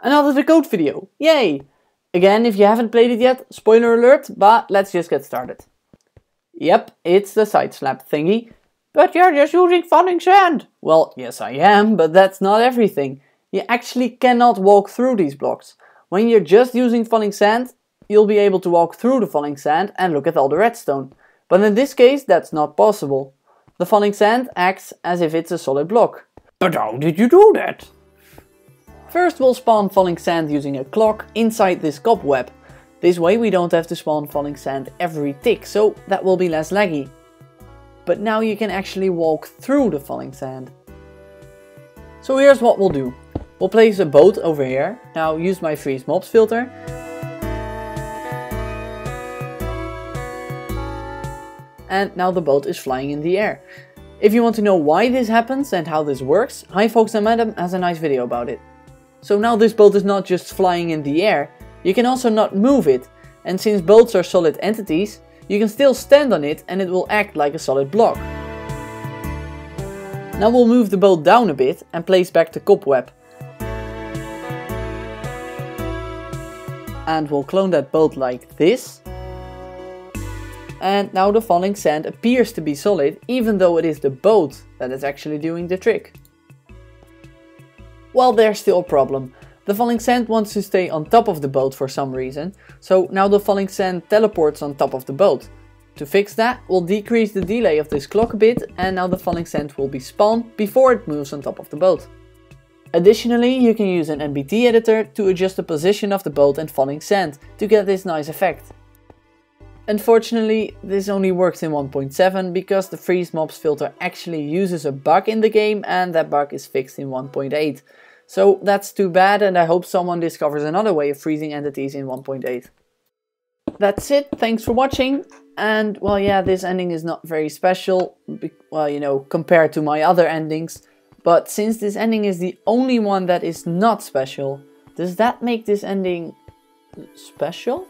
Another the code video, yay! Again, if you haven't played it yet, spoiler alert, but let's just get started. Yep, it's the side slab thingy. But you're just using falling sand! Well, yes I am, but that's not everything. You actually cannot walk through these blocks. When you're just using falling sand, you'll be able to walk through the falling sand and look at all the redstone. But in this case, that's not possible. The falling sand acts as if it's a solid block. But how did you do that? First we'll spawn falling sand using a clock inside this cobweb. This way we don't have to spawn falling sand every tick, so that will be less laggy. But now you can actually walk through the falling sand. So here's what we'll do. We'll place a boat over here. Now use my freeze mobs filter. And now the boat is flying in the air. If you want to know why this happens and how this works, HiFox Madam has a nice video about it. So now this boat is not just flying in the air, you can also not move it, and since boats are solid entities, you can still stand on it and it will act like a solid block. Now we'll move the boat down a bit and place back the cobweb. And we'll clone that boat like this. And now the falling sand appears to be solid, even though it is the boat that is actually doing the trick. Well, there's still a problem. The falling sand wants to stay on top of the boat for some reason, so now the falling sand teleports on top of the boat. To fix that, we'll decrease the delay of this clock a bit and now the falling sand will be spawned before it moves on top of the boat. Additionally, you can use an NBT editor to adjust the position of the boat and falling sand to get this nice effect. Unfortunately, this only works in 1.7 because the freeze mobs filter actually uses a bug in the game and that bug is fixed in 1.8. So that's too bad and I hope someone discovers another way of freezing entities in 1.8. That's it, thanks for watching. And well yeah, this ending is not very special, well you know, compared to my other endings. But since this ending is the only one that is not special, does that make this ending special?